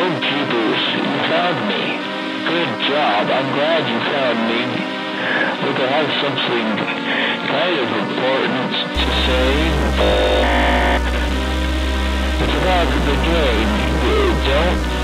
Oh, Jeebus, you found me. Good job. I'm glad you found me. Look, I have something kind of important to say. It's about the game. Don't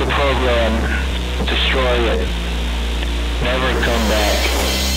the program, destroy it, never come back.